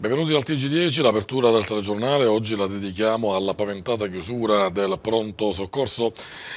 Benvenuti al TG10, l'apertura del telegiornale. Oggi la dedichiamo alla paventata chiusura del pronto soccorso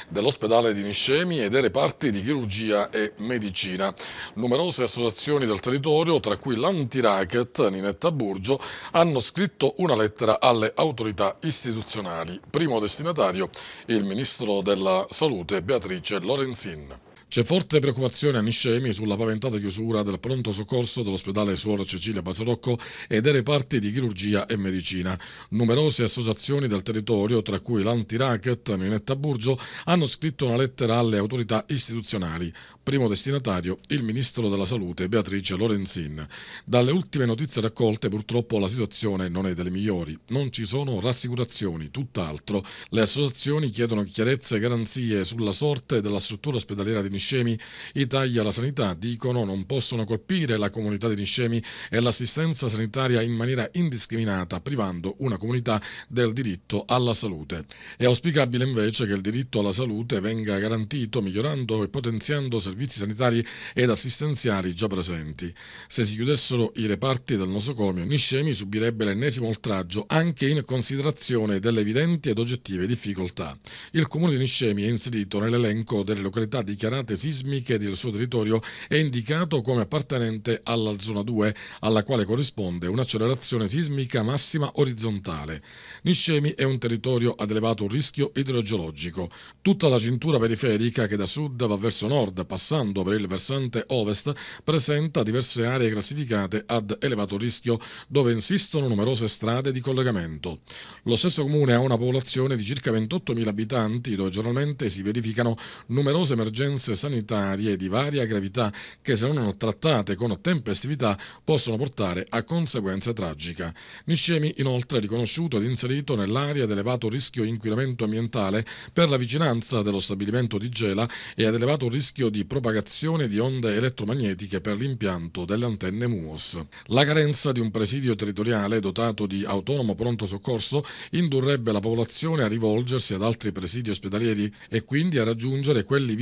dell'ospedale di Niscemi e dei reparti di chirurgia e medicina. Numerose associazioni del territorio, tra cui l'Antiracket Ninetta Burgio, hanno scritto una lettera alle autorità istituzionali. Primo destinatario il ministro della Salute Beatrice Lorenzin. C'è forte preoccupazione a Niscemi sulla paventata chiusura del pronto soccorso dell'ospedale Suor Cecilia Basarocco e dei reparti di chirurgia e medicina. Numerose associazioni del territorio, tra cui l'Antiracket Ninetta Burgio, hanno scritto una lettera alle autorità istituzionali. Primo destinatario il ministro della Salute Beatrice Lorenzin. Dalle ultime notizie raccolte purtroppo la situazione non è delle migliori. Non ci sono rassicurazioni, tutt'altro. Le associazioni chiedono chiarezze e garanzie sulla sorte della struttura ospedaliera di Niscemi Niscemi, i tagli alla sanità, dicono, non possono colpire la comunità di Niscemi e l'assistenza sanitaria in maniera indiscriminata, privando una comunità del diritto alla salute. È auspicabile invece che il diritto alla salute venga garantito migliorando e potenziando servizi sanitari ed assistenziali già presenti. Se si chiudessero i reparti del nosocomio, Niscemi subirebbe l'ennesimo oltraggio anche in considerazione delle evidenti ed oggettive difficoltà. Il comune di Niscemi è inserito nell'elenco delle località dichiarate zone sismiche del suo territorio è indicato come appartenente alla zona 2, alla quale corrisponde un'accelerazione sismica massima orizzontale. Niscemi è un territorio ad elevato rischio idrogeologico. Tutta la cintura periferica che da sud va verso nord, passando per il versante ovest, presenta diverse aree classificate ad elevato rischio dove insistono numerose strade di collegamento. Lo stesso comune ha una popolazione di circa 28.000 abitanti dove giornalmente si verificano numerose emergenze sanitarie di varia gravità che se non trattate con tempestività possono portare a conseguenze tragiche. Niscemi inoltre è riconosciuto ed inserito nell'area ad elevato rischio inquinamento ambientale per la vicinanza dello stabilimento di Gela e ad elevato rischio di propagazione di onde elettromagnetiche per l'impianto delle antenne MUOS. La carenza di un presidio territoriale dotato di autonomo pronto soccorso indurrebbe la popolazione a rivolgersi ad altri presidi ospedalieri e quindi a raggiungere quelli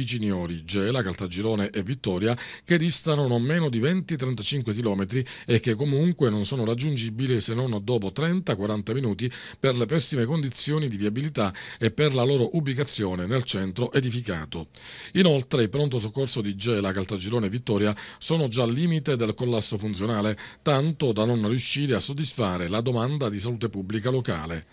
Gela, Caltagirone e Vittoria che distano non meno di 20-35 km e che comunque non sono raggiungibili se non dopo 30-40 minuti per le pessime condizioni di viabilità e per la loro ubicazione nel centro edificato. Inoltre i pronto soccorso di Gela, Caltagirone e Vittoria sono già al limite del collasso funzionale, tanto da non riuscire a soddisfare la domanda di salute pubblica locale.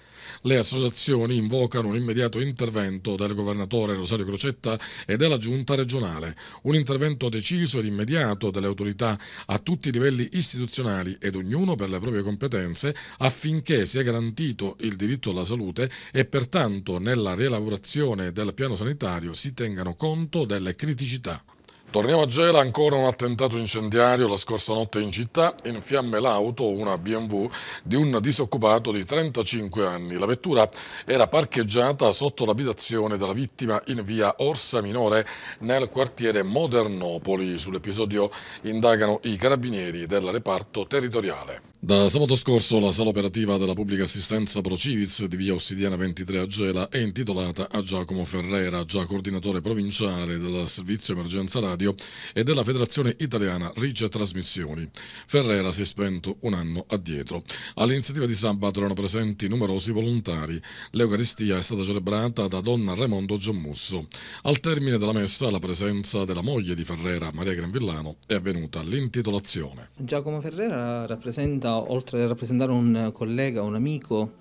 Le associazioni invocano un immediato intervento del governatore Rosario Crocetta e della giunta regionale, un intervento deciso ed immediato delle autorità a tutti i livelli istituzionali ed ognuno per le proprie competenze affinché sia garantito il diritto alla salute e pertanto nella rielaborazione del piano sanitario si tengano conto delle criticità. Torniamo a Gela, ancora un attentato incendiario la scorsa notte in città, in fiamme l'auto, una BMW, di un disoccupato di 35 anni. La vettura era parcheggiata sotto l'abitazione della vittima in via Orsa Minore nel quartiere Modernopoli. Sull'episodio indagano i carabinieri del reparto territoriale. Da sabato scorso la sala operativa della pubblica assistenza Procivis di via Ossidiana 23 a Gela è intitolata a Giacomo Ferrera, già coordinatore provinciale del servizio emergenza radio e della Federazione Italiana Rice Trasmissioni. Ferrera si è spento un anno addietro. All'iniziativa di sabato erano presenti numerosi volontari. L'Eucaristia è stata celebrata da Donna Raimondo Giammusso. Al termine della messa, alla presenza della moglie di Ferrera, Maria Granvillano, è avvenuta l'intitolazione. Giacomo Ferrera rappresenta rappresenta, oltre a rappresentare un collega, un amico,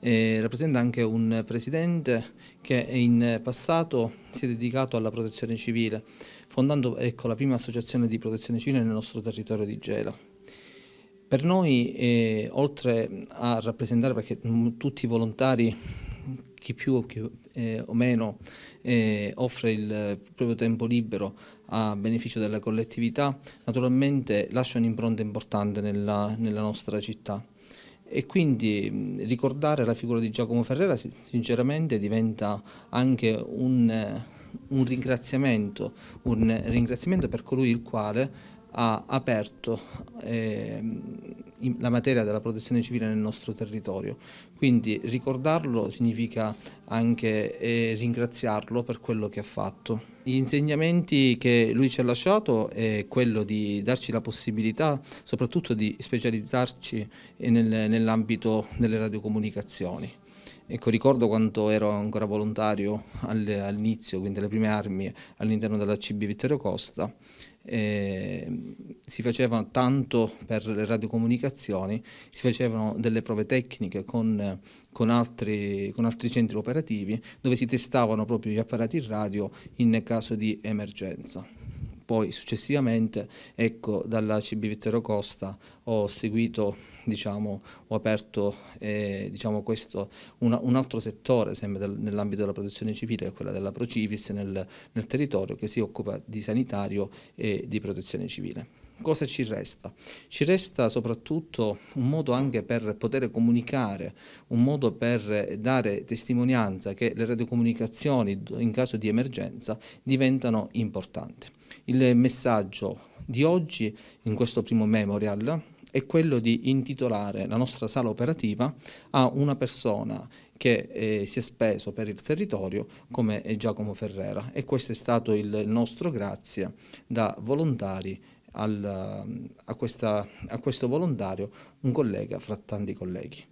eh, rappresenta anche un presidente che in passato si è dedicato alla protezione civile, fondando ecco, la prima associazione di protezione civile nel nostro territorio di Gela. Per noi, eh, oltre a rappresentare, perché tutti i volontari, chi più chi, eh, o meno, eh, offre il proprio tempo libero a beneficio della collettività, naturalmente lascia un'impronta importante nella, nella nostra città. E quindi ricordare la figura di Giacomo Ferrera sinceramente diventa anche un, un, ringraziamento, un ringraziamento per colui il quale ha aperto eh, la materia della protezione civile nel nostro territorio. Quindi ricordarlo significa anche eh, ringraziarlo per quello che ha fatto. Gli insegnamenti che lui ci ha lasciato è quello di darci la possibilità soprattutto di specializzarci nel, nell'ambito delle radiocomunicazioni. Ecco, ricordo quando ero ancora volontario all'inizio, quindi alle prime armi all'interno della CB Vittorio Costa, eh, si faceva tanto per le radiocomunicazioni, si facevano delle prove tecniche con, con, altri, con altri centri operativi dove si testavano proprio gli apparati radio in caso di emergenza poi successivamente ecco, dalla CB Vittorio Costa ho seguito, diciamo, ho aperto eh, diciamo, questo, una, un altro settore sempre nell'ambito della protezione civile, quella della Procivis nel, nel territorio che si occupa di sanitario e di protezione civile. Cosa ci resta? Ci resta soprattutto un modo anche per poter comunicare, un modo per dare testimonianza che le radiocomunicazioni in caso di emergenza diventano importanti. Il messaggio di oggi in questo primo memorial è quello di intitolare la nostra sala operativa a una persona che eh, si è speso per il territorio come Giacomo Ferrera e questo è stato il nostro grazie da volontari al, a, questa, a questo volontario, un collega fra tanti colleghi.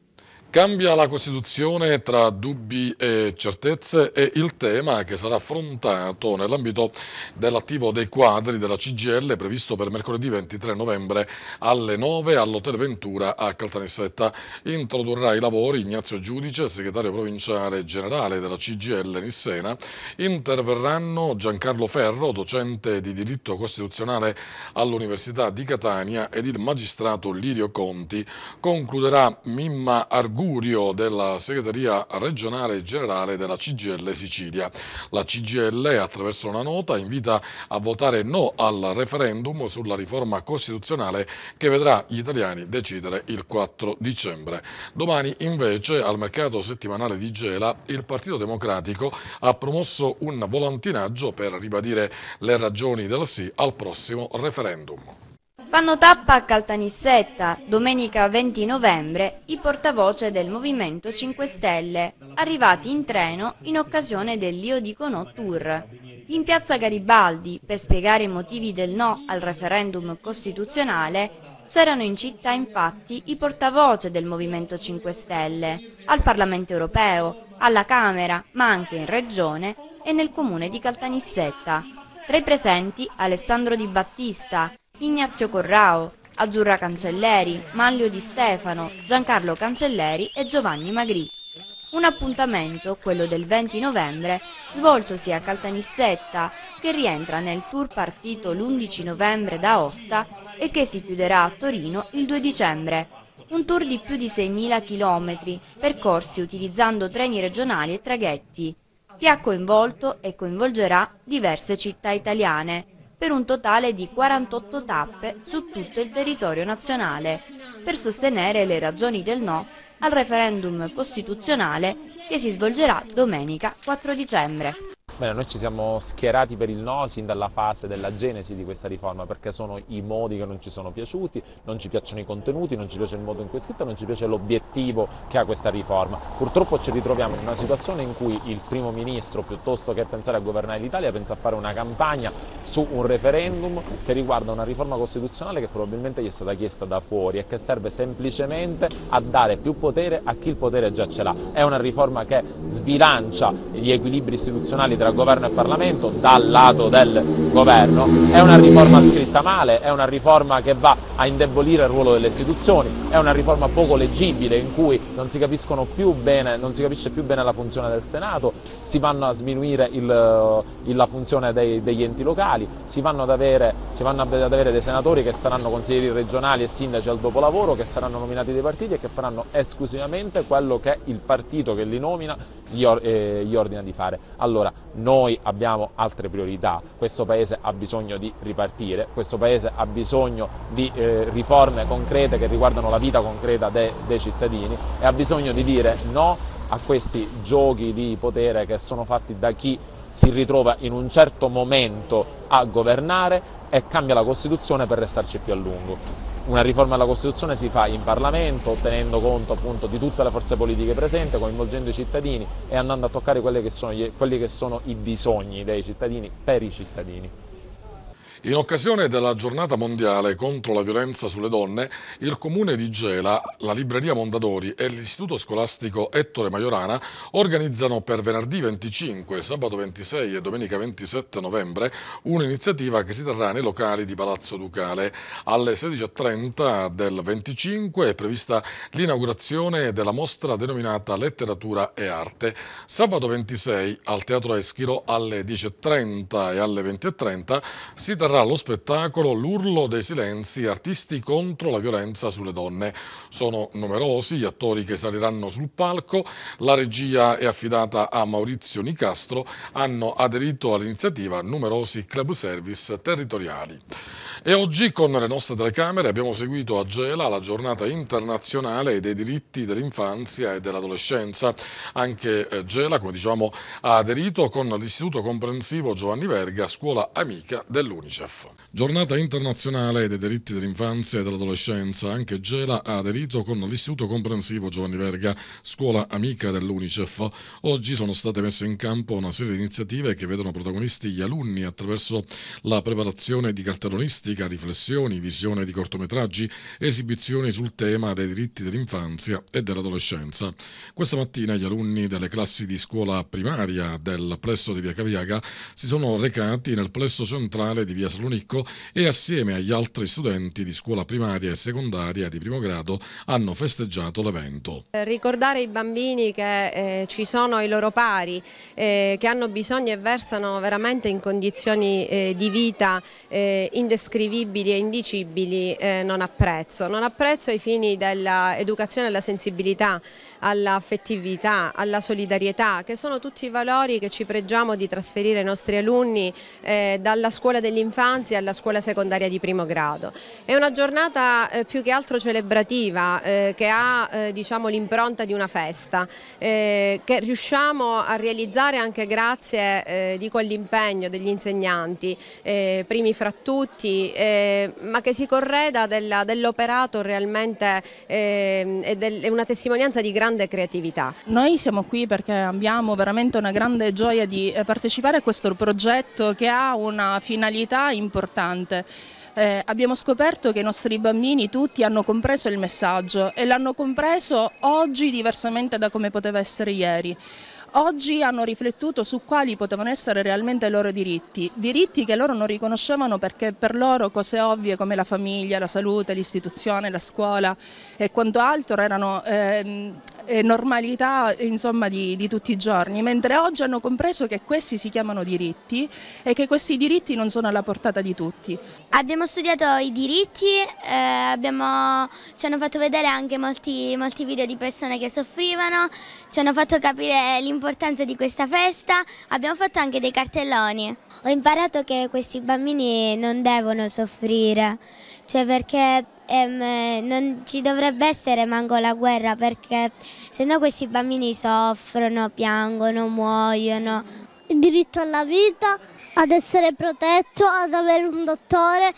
Cambia la Costituzione tra dubbi e certezze è il tema che sarà affrontato nell'ambito dell'attivo dei quadri della CGL previsto per mercoledì 23 novembre alle 9 all'Hotel Ventura a Caltanissetta. Introdurrà i lavori Ignazio Giudice, segretario provinciale generale della CGL Nissena. Interverranno Giancarlo Ferro, docente di diritto costituzionale all'Università di Catania ed il magistrato Lirio Conti. Concluderà Mimma Argullo augurio della segreteria regionale generale della CGL Sicilia. La CGL attraverso una nota invita a votare no al referendum sulla riforma costituzionale che vedrà gli italiani decidere il 4 dicembre. Domani invece al mercato settimanale di Gela il Partito Democratico ha promosso un volantinaggio per ribadire le ragioni del sì al prossimo referendum. Fanno tappa a Caltanissetta, domenica 20 novembre, i portavoce del Movimento 5 Stelle, arrivati in treno in occasione dell'Io Dico No Tour. In piazza Garibaldi, per spiegare i motivi del no al referendum costituzionale, c'erano in città infatti i portavoce del Movimento 5 Stelle, al Parlamento europeo, alla Camera, ma anche in Regione e nel comune di Caltanissetta. Tra i presenti Alessandro Di Battista, Ignazio Corrao, Azzurra Cancelleri, Manlio Di Stefano, Giancarlo Cancelleri e Giovanni Magri. Un appuntamento, quello del 20 novembre, svoltosi a Caltanissetta, che rientra nel tour partito l'11 novembre da Osta e che si chiuderà a Torino il 2 dicembre. Un tour di più di 6.000 km, percorsi utilizzando treni regionali e traghetti, che ha coinvolto e coinvolgerà diverse città italiane, per un totale di 48 tappe su tutto il territorio nazionale, per sostenere le ragioni del no al referendum costituzionale che si svolgerà domenica 4 dicembre. Bene, noi ci siamo schierati per il no sin dalla fase della genesi di questa riforma perché sono i modi che non ci sono piaciuti, non ci piacciono i contenuti, non ci piace il modo in cui è scritto, non ci piace l'obiettivo che ha questa riforma. Purtroppo ci ritroviamo in una situazione in cui il primo ministro piuttosto che pensare a governare l'Italia pensa a fare una campagna su un referendum che riguarda una riforma costituzionale che probabilmente gli è stata chiesta da fuori e che serve semplicemente a dare più potere a chi il potere già ce l'ha. È una riforma che sbilancia gli equilibri istituzionali tra governo e Parlamento dal lato del governo, è una riforma scritta male, è una riforma che va a indebolire il ruolo delle istituzioni, è una riforma poco leggibile in cui non si, più bene, non si capisce più bene la funzione del Senato, si vanno a sminuire il, la funzione dei, degli enti locali, si vanno, ad avere, si vanno ad avere dei senatori che saranno consiglieri regionali e sindaci al dopolavoro, che saranno nominati dai partiti e che faranno esclusivamente quello che il partito che li nomina gli, or, eh, gli ordina di fare. Allora, noi abbiamo altre priorità, questo Paese ha bisogno di ripartire, questo Paese ha bisogno di eh, riforme concrete che riguardano la vita concreta de, dei cittadini e ha bisogno di dire no a questi giochi di potere che sono fatti da chi si ritrova in un certo momento a governare e cambia la Costituzione per restarci più a lungo. Una riforma della Costituzione si fa in Parlamento, tenendo conto appunto di tutte le forze politiche presenti, coinvolgendo i cittadini e andando a toccare che gli, quelli che sono i bisogni dei cittadini per i cittadini. In occasione della giornata mondiale contro la violenza sulle donne, il comune di Gela, la libreria Mondadori e l'istituto scolastico Ettore Majorana organizzano per venerdì 25, sabato 26 e domenica 27 novembre un'iniziativa che si terrà nei locali di Palazzo Ducale. Alle 16.30 del 25 è prevista l'inaugurazione della mostra denominata Letteratura e Arte. Sabato 26 al Teatro Eschilo alle 10.30 e alle 20.30 si terrà terrà lo spettacolo L'urlo dei silenzi, artisti contro la violenza sulle donne. Sono numerosi gli attori che saliranno sul palco, la regia è affidata a Maurizio Nicastro, hanno aderito all'iniziativa numerosi club service territoriali. E oggi con le nostre telecamere abbiamo seguito a Gela la giornata internazionale dei diritti dell'infanzia e dell'adolescenza. Anche eh, Gela, come dicevamo, ha aderito con l'Istituto Comprensivo Giovanni Verga, scuola amica dell'Unicef. Giornata internazionale dei diritti dell'infanzia e dell'adolescenza. Anche Gela ha aderito con l'Istituto Comprensivo Giovanni Verga, scuola amica dell'Unicef. Oggi sono state messe in campo una serie di iniziative che vedono protagonisti gli alunni attraverso la preparazione di cartellonisti critica, riflessioni, visione di cortometraggi, esibizioni sul tema dei diritti dell'infanzia e dell'adolescenza. Questa mattina gli alunni delle classi di scuola primaria del plesso di Via Caviaga si sono recati nel plesso centrale di Via Salonicco e assieme agli altri studenti di scuola primaria e secondaria di primo grado hanno festeggiato l'evento. Ricordare ai bambini che eh, ci sono i loro pari eh, che hanno bisogno e versano veramente in condizioni eh, di vita eh, indescrivibili indescrivibili e indicibili eh, non apprezzo. Non apprezzo ai fini dell'educazione alla sensibilità, all'affettività, alla solidarietà, che sono tutti i valori che ci pregiamo di trasferire ai nostri alunni eh, dalla scuola dell'infanzia alla scuola secondaria di primo grado. È una giornata eh, più che altro celebrativa eh, che ha eh, diciamo, l'impronta di una festa eh, che riusciamo a realizzare anche grazie eh, all'impegno degli insegnanti, primi fra tutti, ma che si correda dell'operato realmente è una testimonianza di grande grande creatività. Noi siamo qui perché abbiamo veramente una grande gioia di eh, partecipare a questo progetto che ha una finalità importante. Eh, abbiamo scoperto che i nostri bambini tutti hanno compreso il messaggio e l'hanno compreso oggi diversamente da come poteva essere ieri. Oggi hanno riflettuto su quali potevano essere realmente i loro diritti, diritti che loro non riconoscevano perché per loro cose ovvie come la famiglia, la salute, l'istituzione, la scuola e quanto altro erano eh, normalità insomma, di, di, tutti i giorni, mentre oggi hanno compreso che questi si chiamano diritti e che questi diritti non sono alla portata di tutti. Abbiamo studiato i diritti, eh, abbiamo, ci hanno fatto vedere anche molti, molti video di persone che soffrivano, ci hanno fatto capire l'importanza di questa festa, abbiamo fatto anche dei cartelloni. Ho imparato che questi bambini non devono soffrire, cioè perché ehm, non ci dovrebbe essere manco la guerra perché sennò questi bambini soffrono, piangono, muoiono. Il diritto alla vita, ad essere protetto, ad avere un dottore,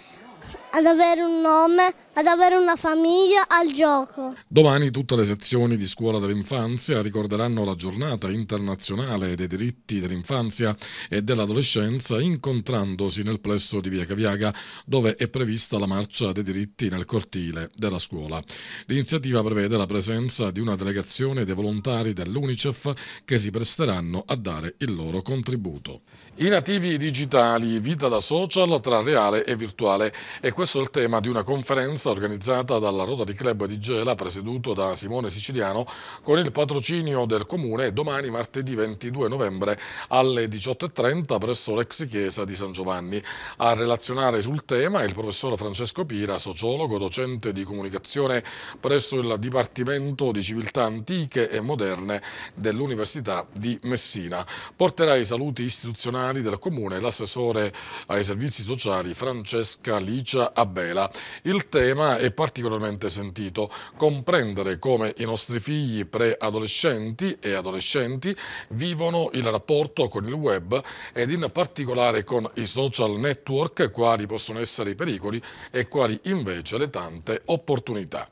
ad avere un nome, ad avere una famiglia, al gioco. Domani tutte le sezioni di scuola dell'infanzia ricorderanno la giornata internazionale dei diritti dell'infanzia e dell'adolescenza incontrandosi nel plesso di Via Caviaga dove è prevista la marcia dei diritti nel cortile della scuola. L'iniziativa prevede la presenza di una delegazione dei volontari dell'Unicef che si presteranno a dare il loro contributo. I nativi digitali, vita da social tra reale e virtuale e questo è il tema di una conferenza organizzata dalla Rotary Club di Gela presieduto da Simone Siciliano con il patrocinio del Comune domani martedì 22 novembre alle 18.30 presso l'ex chiesa di San Giovanni. A relazionare sul tema il professor Francesco Pira, sociologo, docente di comunicazione presso il Dipartimento di Civiltà Antiche e Moderne dell'Università di Messina. Porterà i saluti istituzionali comunali del comune l'assessore ai servizi sociali Francesca Licia Abela. Il tema tema è particolarmente sentito, comprendere come i nostri figli preadolescenti e adolescenti vivono il rapporto con il web ed in particolare con i social network, quali possono essere i pericoli e quali invece le tante opportunità.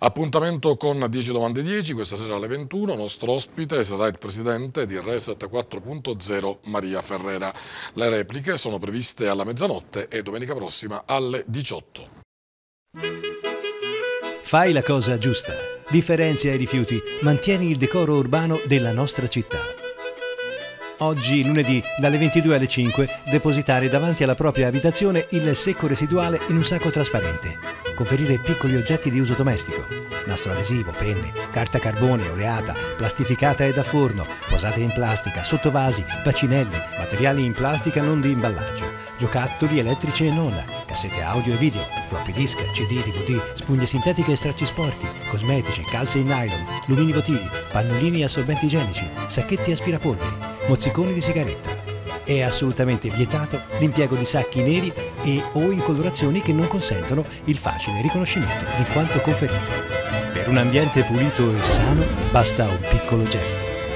Appuntamento con 10 domande 10, questa sera alle 21, nostro ospite sarà il presidente di Reset 4.0 Maria Ferrera. Le repliche sono previste alla mezzanotte e domenica prossima alle 18. Fai la cosa giusta, differenzia i rifiuti, mantieni il decoro urbano della nostra città. Oggi, lunedì, dalle 22 alle 5, depositare davanti alla propria abitazione il secco residuale in un sacco trasparente. Conferire piccoli oggetti di uso domestico. Nastro adesivo, penne, carta carbone, oleata, plastificata e da forno, posate in plastica, sottovasi, bacinelle, materiali in plastica non di imballaggio, giocattoli elettrici e non, cassette audio e video, floppy disk, CD, DVD, spugne sintetiche e stracci sporchi, cosmetici, calze in nylon, lumini votivi, pannolini e assorbenti igienici, sacchetti aspirapolveri, mozziconi di sigaretta. È assolutamente vietato l'impiego di sacchi neri e o in colorazioni che non consentono il facile riconoscimento di quanto conferito. Per un ambiente pulito e sano basta un piccolo gesto.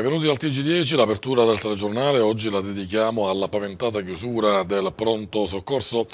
Benvenuti al TG10, l'apertura del telegiornale. Oggi la dedichiamo alla paventata chiusura del pronto soccorso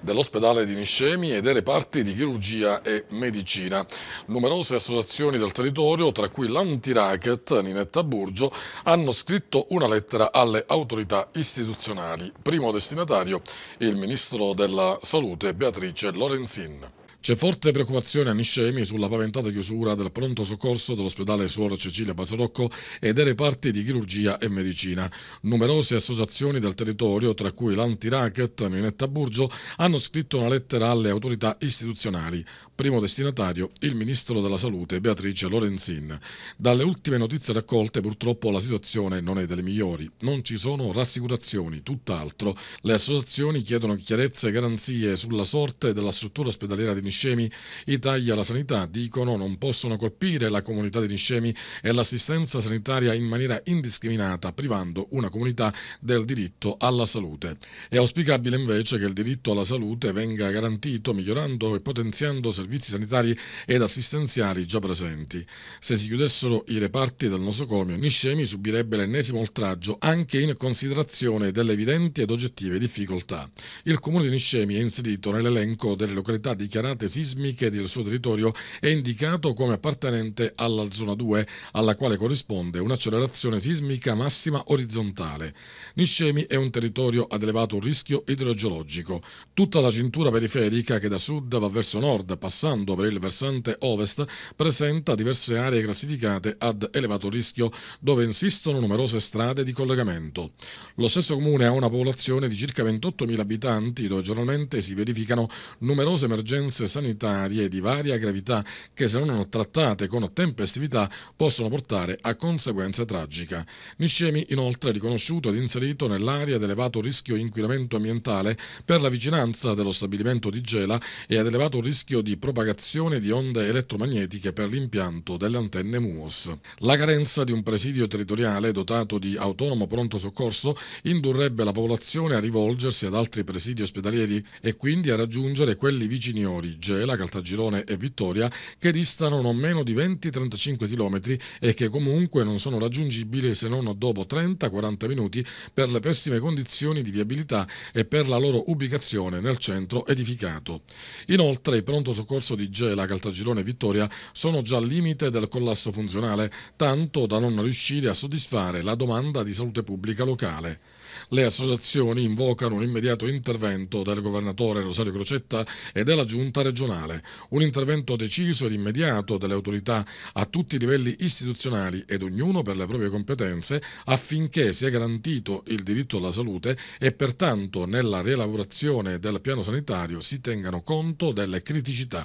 dell'ospedale di Niscemi e dei reparti di chirurgia e medicina. Numerose associazioni del territorio, tra cui l'Antiracket Ninetta Burgio, hanno scritto una lettera alle autorità istituzionali. Primo destinatario il ministro della Salute Beatrice Lorenzin. C'è forte preoccupazione a Niscemi sulla paventata chiusura del pronto soccorso dell'ospedale Suor Cecilia Pasarocco e dei reparti di chirurgia e medicina. Numerose associazioni del territorio, tra cui l'Antiracket Ninetta Burgio, hanno scritto una lettera alle autorità istituzionali. Primo destinatario il ministro della Salute Beatrice Lorenzin. Dalle ultime notizie raccolte purtroppo la situazione non è delle migliori. Non ci sono rassicurazioni, tutt'altro. Le associazioni chiedono chiarezze e garanzie sulla sorte della struttura ospedaliera di Niscemi. I tagli alla sanità, dicono, non possono colpire la comunità di Niscemi e l'assistenza sanitaria in maniera indiscriminata, privando una comunità del diritto alla salute. È auspicabile invece che il diritto alla salute venga garantito migliorando e potenziando servizi sanitari ed assistenziali già presenti. Se si chiudessero i reparti del nosocomio, Niscemi subirebbe l'ennesimo oltraggio anche in considerazione delle evidenti ed oggettive difficoltà. Il comune di Niscemi è inserito nell'elenco delle località dichiarate sismiche del suo territorio è indicato come appartenente alla zona 2, alla quale corrisponde un'accelerazione sismica massima orizzontale. Niscemi è un territorio ad elevato rischio idrogeologico. Tutta la cintura periferica che da sud va verso nord, passando per il versante ovest, presenta diverse aree classificate ad elevato rischio dove insistono numerose strade di collegamento. Lo stesso comune ha una popolazione di circa 28.000 abitanti dove giornalmente si verificano numerose emergenze sanitarie di varia gravità che se non trattate con tempestività possono portare a conseguenze tragiche. Niscemi inoltre è riconosciuto ed inserito nell'area ad elevato rischio inquinamento ambientale per la vicinanza dello stabilimento di Gela e ad elevato rischio di propagazione di onde elettromagnetiche per l'impianto delle antenne MUOS. La carenza di un presidio territoriale dotato di autonomo pronto soccorso indurrebbe la popolazione a rivolgersi ad altri presidi ospedalieri e quindi a raggiungere quelli viciniori Gela, Caltagirone e Vittoria che distano non meno di 20-35 km e che comunque non sono raggiungibili se non dopo 30-40 minuti per le pessime condizioni di viabilità e per la loro ubicazione nel centro edificato. Inoltre il pronto soccorso di Gela, Caltagirone e Vittoria sono già al limite del collasso funzionale, tanto da non riuscire a soddisfare la domanda di salute pubblica locale. Le associazioni invocano un immediato intervento del governatore Rosario Crocetta e della giunta regionale, un intervento deciso ed immediato delle autorità a tutti i livelli istituzionali ed ognuno per le proprie competenze affinché sia garantito il diritto alla salute e pertanto nella rielaborazione del piano sanitario si tengano conto delle criticità.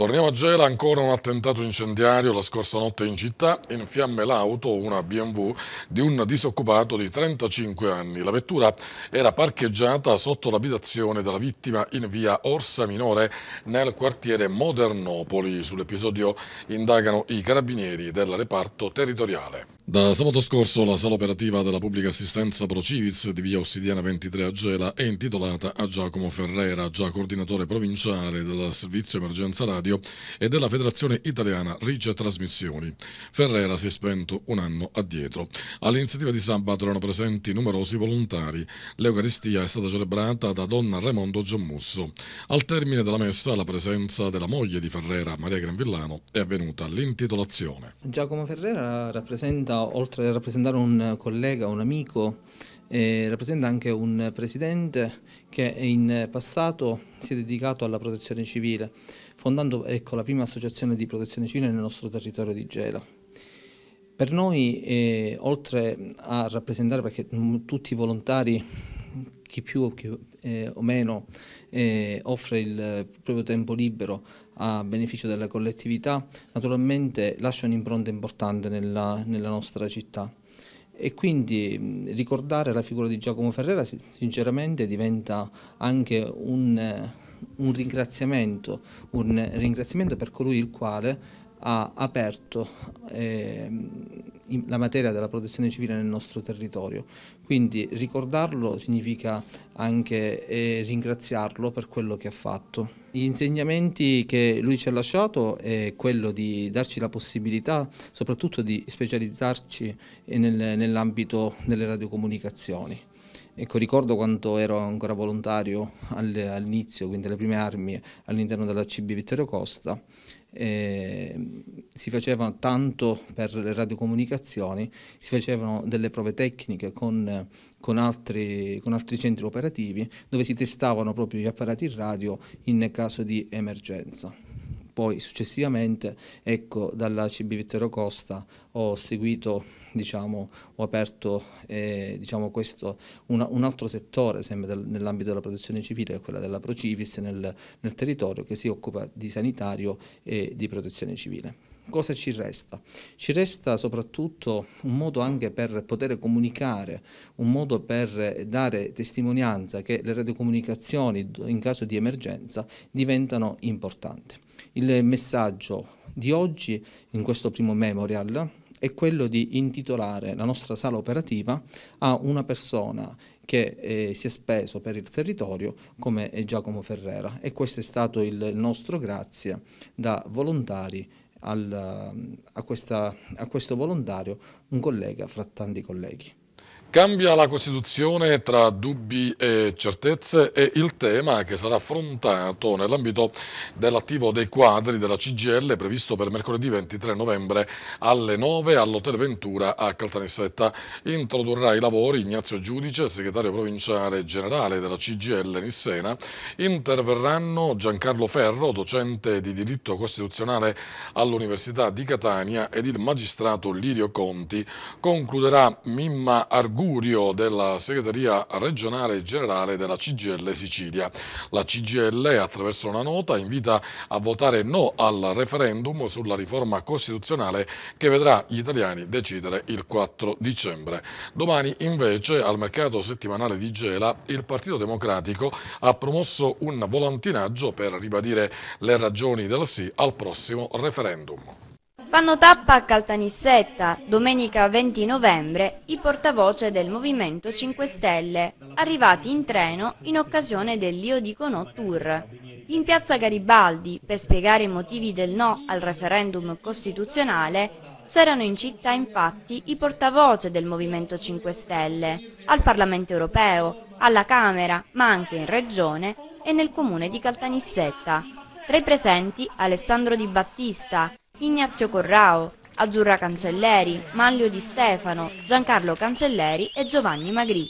Torniamo a Gela, ancora un attentato incendiario la scorsa notte in città, in fiamme l'auto, una BMW di un disoccupato di 35 anni. La vettura era parcheggiata sotto l'abitazione della vittima in via Orsa Minore nel quartiere Modernopoli. Sull'episodio indagano i carabinieri del reparto territoriale. Da sabato scorso la sala operativa della pubblica assistenza Procivis di via Ossidiana 23 a Gela è intitolata a Giacomo Ferrera, già coordinatore provinciale del servizio emergenza radio e della Federazione Italiana Rice Trasmissioni. Ferrera si è spento un anno addietro. All'iniziativa di sabato erano presenti numerosi volontari. L'Eucaristia è stata celebrata da donna Raimondo Giammusso. Al termine della messa, alla presenza della moglie di Ferrera, Maria Granvillano, è avvenuta l'intitolazione. Giacomo Ferrera rappresenta oltre a rappresentare un collega, un amico, eh, rappresenta anche un presidente che in passato si è dedicato alla protezione civile, fondando ecco, la prima associazione di protezione civile nel nostro territorio di Gela. Per noi, eh, oltre a rappresentare, perché tutti i volontari, chi più chi, eh, o meno, eh, offre il proprio tempo libero a beneficio della collettività, naturalmente lascia un'impronta importante nella, nella nostra città e quindi ricordare la figura di Giacomo Ferrera sinceramente diventa anche un, un, ringraziamento, un ringraziamento per colui il quale ha aperto eh, la materia della protezione civile nel nostro territorio. Quindi ricordarlo significa anche eh, ringraziarlo per quello che ha fatto. Gli insegnamenti che lui ci ha lasciato è quello di darci la possibilità soprattutto di specializzarci nel, nell'ambito delle radiocomunicazioni. Ecco, ricordo quando ero ancora volontario all'inizio, quindi alle prime armi all'interno della CB Vittorio Costa, eh, si faceva tanto per le radiocomunicazioni, si facevano delle prove tecniche con, con, altri, con altri centri operativi dove si testavano proprio gli apparati radio in caso di emergenza poi successivamente ecco, dalla CB Vittorio Costa ho seguito, diciamo, ho aperto eh, diciamo questo, una, un altro settore sempre nell'ambito della protezione civile, che è quella della Procivis nel, nel territorio che si occupa di sanitario e di protezione civile. Cosa ci resta? Ci resta soprattutto un modo anche per poter comunicare, un modo per dare testimonianza che le radiocomunicazioni in caso di emergenza diventano importanti. Il messaggio di oggi in questo primo memorial è quello di intitolare la nostra sala operativa a una persona che eh, si è speso per il territorio come Giacomo Ferrera e questo è stato il nostro grazie da volontari al, a, questa, a questo volontario, un collega fra tanti colleghi. Cambia la Costituzione tra dubbi e certezze è il tema che sarà affrontato nell'ambito dell'attivo dei quadri della CGL previsto per mercoledì 23 novembre alle 9 all'Hotel Ventura a Caltanissetta. Introdurrà i lavori Ignazio Giudice, segretario provinciale generale della CGL Nissena. Interverranno Giancarlo Ferro, docente di diritto costituzionale all'Università di Catania ed il magistrato Lirio Conti. Concluderà Mimma Arguello augurio della segreteria regionale generale della CGL Sicilia. La CGL, attraverso una nota, invita a votare no al referendum sulla riforma costituzionale che vedrà gli italiani decidere il 4 dicembre. Domani, invece, al mercato settimanale di Gela, il Partito Democratico ha promosso un volantinaggio per ribadire le ragioni del sì al prossimo referendum. Fanno tappa a Caltanissetta, domenica 20 novembre, i portavoce del Movimento 5 Stelle, arrivati in treno in occasione dell'Io Dico No Tour. In piazza Garibaldi, per spiegare i motivi del no al referendum costituzionale, c'erano in città infatti i portavoce del Movimento 5 Stelle, al Parlamento europeo, alla Camera, ma anche in Regione e nel comune di Caltanissetta. Tra i presenti Alessandro Di Battista, Ignazio Corrao, Azzurra Cancelleri, Manlio Di Stefano, Giancarlo Cancelleri e Giovanni Magri.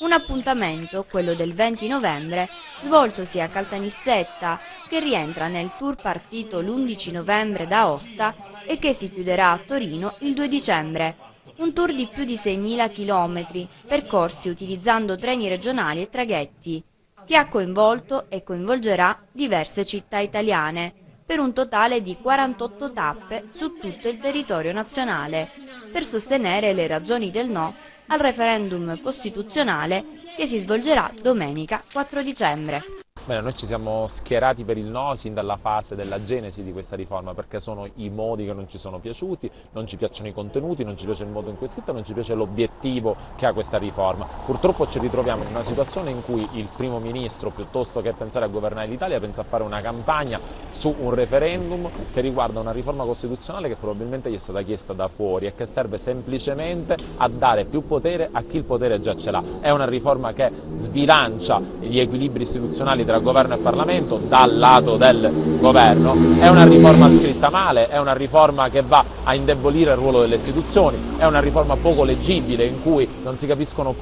Un appuntamento, quello del 20 novembre, svoltosi a Caltanissetta, che rientra nel tour partito l'11 novembre da Osta e che si chiuderà a Torino il 2 dicembre. Un tour di più di 6.000 km, percorsi utilizzando treni regionali e traghetti, che ha coinvolto e coinvolgerà diverse città italiane, per un totale di 48 tappe su tutto il territorio nazionale, per sostenere le ragioni del no al referendum costituzionale che si svolgerà domenica 4 dicembre. Bene, noi ci siamo schierati per il no sin dalla fase della genesi di questa riforma perché sono i modi che non ci sono piaciuti, non ci piacciono i contenuti, non ci piace il modo in cui è scritto, non ci piace l'obiettivo che ha questa riforma. Purtroppo ci ritroviamo in una situazione in cui il primo ministro piuttosto che pensare a governare l'Italia pensa a fare una campagna su un referendum che riguarda una riforma costituzionale che probabilmente gli è stata chiesta da fuori e che serve semplicemente a dare più potere a chi il potere già ce l'ha. È una riforma che sbilancia gli equilibri istituzionali tra governo e Parlamento dal lato del governo, è una riforma scritta male, è una riforma che va a indebolire il ruolo delle istituzioni, è una riforma poco leggibile in cui non si,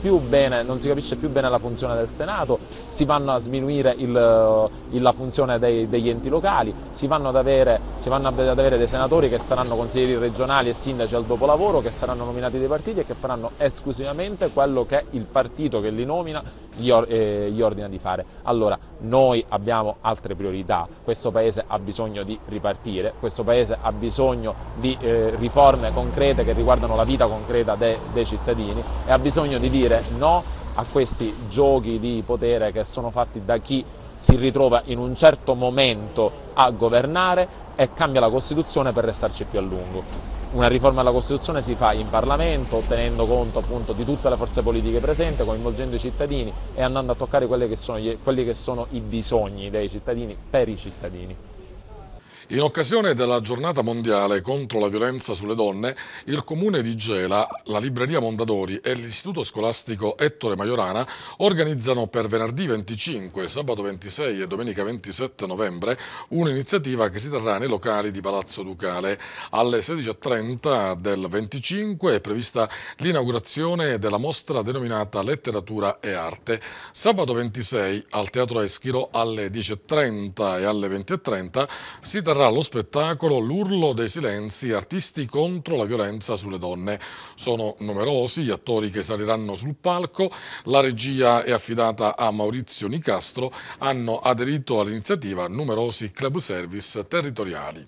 più bene, non si capisce più bene la funzione del Senato, si vanno a sminuire il, il, la funzione dei, degli enti locali, si vanno, ad avere, si vanno ad avere dei senatori che saranno consiglieri regionali e sindaci al dopolavoro, che saranno nominati dai partiti e che faranno esclusivamente quello che il partito che li nomina gli, eh, gli ordina di fare. Allora, noi abbiamo altre priorità, questo Paese ha bisogno di ripartire, questo Paese ha bisogno di eh, riforme concrete che riguardano la vita concreta de, dei cittadini e ha bisogno di dire no a questi giochi di potere che sono fatti da chi si ritrova in un certo momento a governare e cambia la Costituzione per restarci più a lungo una riforma della Costituzione si fa in Parlamento, tenendo conto appunto di tutte le forze politiche presenti, coinvolgendo i cittadini e andando a toccare che gli, quelli che sono i bisogni dei cittadini per i cittadini. In occasione della giornata mondiale contro la violenza sulle donne, il comune di Gela, la libreria Mondadori e l'istituto scolastico Ettore Majorana organizzano per venerdì 25, sabato 26 e domenica 27 novembre un'iniziativa che si terrà nei locali di Palazzo Ducale. Alle 16.30 del 25 è prevista l'inaugurazione della mostra denominata Letteratura e Arte. Sabato 26 al Teatro Eschilo alle 10.30 e alle 20.30 si terrà terrà lo spettacolo L'urlo dei silenzi, artisti contro la violenza sulle donne. Sono numerosi gli attori che saliranno sul palco, la regia è affidata a Maurizio Nicastro, hanno aderito all'iniziativa numerosi club service territoriali.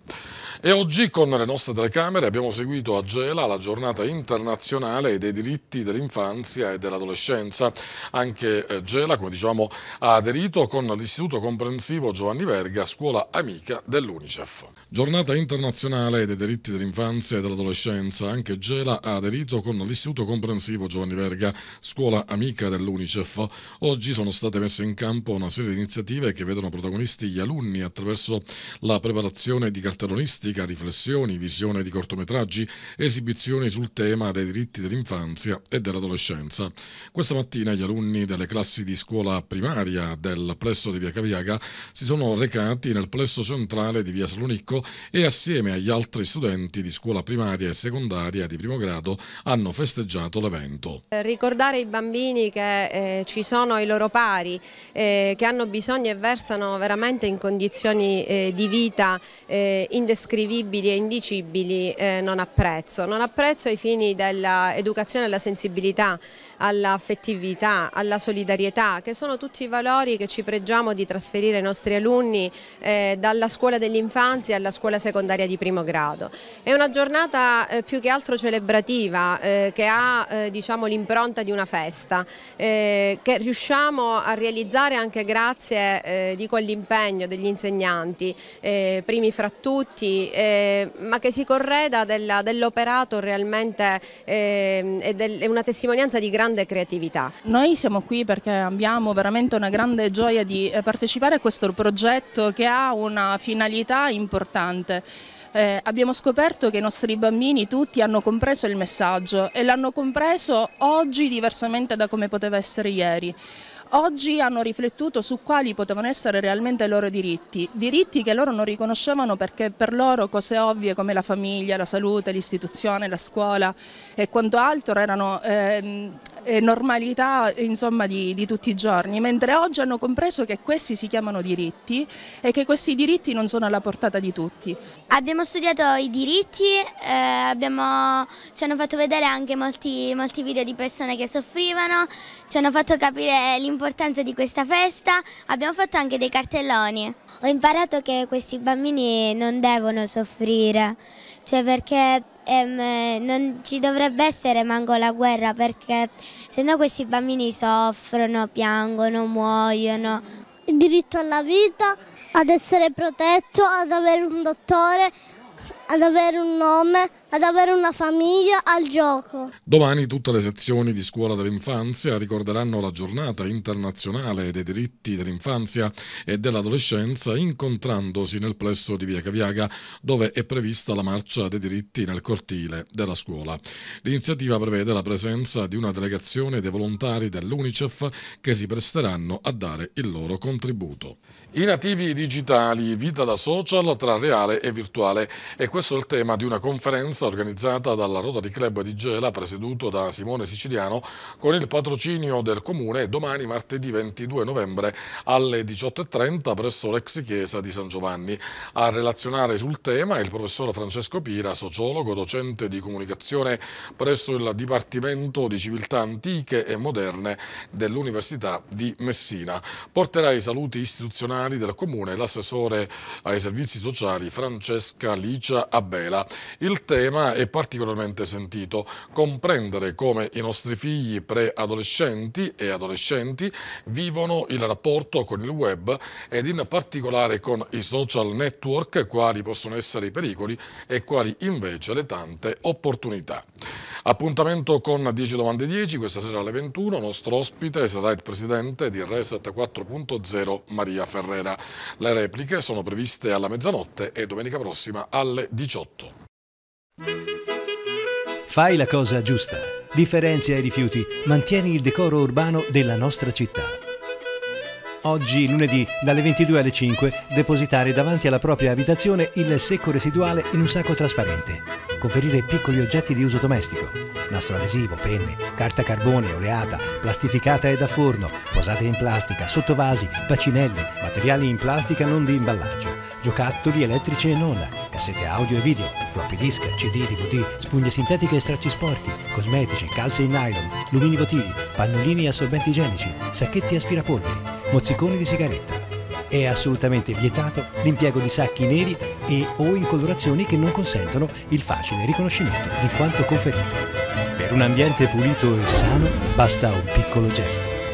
E oggi con le nostre telecamere abbiamo seguito a Gela la giornata internazionale dei diritti dell'infanzia e dell'adolescenza. Anche eh, Gela, come diciamo, ha aderito con l'Istituto Comprensivo Giovanni Verga, scuola amica dell'Unicef. Giornata internazionale dei diritti dell'infanzia e dell'adolescenza. Anche Gela ha aderito con l'Istituto Comprensivo Giovanni Verga, scuola amica dell'Unicef. Oggi sono state messe in campo una serie di iniziative che vedono protagonisti gli alunni attraverso la preparazione di cartellonisti artistica, riflessioni, visione di cortometraggi, esibizioni sul tema dei diritti dell'infanzia e dell'adolescenza. Questa mattina gli alunni delle classi di scuola primaria del plesso di Via Caviaga si sono recati nel plesso centrale di Via Salonicco e assieme agli altri studenti di scuola primaria e secondaria di primo grado hanno festeggiato l'evento. Ricordare ai bambini che eh, ci sono i loro pari, eh, che hanno bisogno e versano veramente in condizioni eh, di vita eh, indescrivibili indescrivibili e indicibili eh, non apprezzo. Non apprezzo ai fini dell'educazione alla sensibilità, all'affettività, alla solidarietà, che sono tutti i valori che ci pregiamo di trasferire ai nostri alunni eh, dalla scuola dell'infanzia alla scuola secondaria di primo grado. È una giornata eh, più che altro celebrativa eh, che ha eh, diciamo, l'impronta di una festa, eh, che riusciamo a realizzare anche grazie, eh, all'impegno degli insegnanti, primi fra tutti, ma che si correda dell'operato realmente eh, e del, è una testimonianza di grande creatività. Noi siamo qui perché abbiamo veramente una grande gioia di eh, partecipare a questo progetto che ha una finalità importante. Eh, abbiamo scoperto che i nostri bambini tutti hanno compreso il messaggio e l'hanno compreso oggi diversamente da come poteva essere ieri oggi hanno riflettuto su quali potevano essere realmente i loro diritti, diritti che loro non riconoscevano perché per loro cose ovvie come la famiglia, la salute, l'istituzione, la scuola e quanto altro erano, eh, e normalità insomma, di, di, tutti i giorni, mentre oggi hanno compreso che questi si chiamano diritti e che questi diritti non sono alla portata di tutti. Abbiamo studiato i diritti, eh, abbiamo, ci hanno fatto vedere anche molti, molti video di persone che soffrivano, ci hanno fatto capire l'importanza di questa festa, abbiamo fatto anche dei cartelloni. Ho imparato che questi bambini non devono soffrire, cioè perché ehm, non ci dovrebbe essere manco la guerra perché sennò questi bambini soffrono, piangono, muoiono. Il diritto alla vita, ad essere protetto, ad avere un dottore, ad avere un nome, ad avere una famiglia, al gioco. Domani tutte le sezioni di scuola dell'infanzia ricorderanno la giornata internazionale dei diritti dell'infanzia e dell'adolescenza incontrandosi nel plesso di Via Caviaga dove è prevista la marcia dei diritti nel cortile della scuola. L'iniziativa prevede la presenza di una delegazione dei volontari dell'Unicef che si presteranno a dare il loro contributo. I nativi digitali, vita da social tra reale e virtuale e questo è il tema di una conferenza organizzata dalla Rotary Club di Gela presieduto da Simone Siciliano con il patrocinio del comune domani martedì 22 novembre alle 18.30 presso l'ex chiesa di San Giovanni. A relazionare sul tema il professor Francesco Pira, sociologo, docente di comunicazione presso il Dipartimento di Civiltà Antiche e Moderne dell'Università di Messina. Porterà i saluti istituzionali comunali del comune, l'assessore ai servizi sociali Francesca Licia Abela. Il tema è particolarmente sentito, comprendere come i nostri figli preadolescenti e adolescenti vivono il rapporto con il web ed in particolare con i social network, quali possono essere i pericoli e quali invece le tante opportunità. Appuntamento con 10 domande 10, questa sera alle 21, nostro ospite sarà il presidente di Reset 4.0 Maria Ferrera. Le repliche sono previste alla mezzanotte e domenica prossima alle 18. Fai la cosa giusta, differenzia i rifiuti, mantieni il decoro urbano della nostra città. Oggi, lunedì, dalle 22 alle 5, depositare davanti alla propria abitazione il secco residuale in un sacco trasparente. Conferire piccoli oggetti di uso domestico. Nastro adesivo, penne, carta carbone, oleata, plastificata e da forno, posate in plastica, sottovasi, bacinelle, materiali in plastica non di imballaggio, giocattoli elettrici e non, cassette audio e video, floppy disk, CD, DVD, spugne sintetiche e stracci sporchi, cosmetici, calze in nylon, lumini votivi, pannolini e assorbenti igienici, sacchetti aspirapolveri, mozziconi di sigaretta. È assolutamente vietato l'impiego di sacchi neri e o in colorazioni che non consentono il facile riconoscimento di quanto conferito. Per un ambiente pulito e sano basta un piccolo gesto.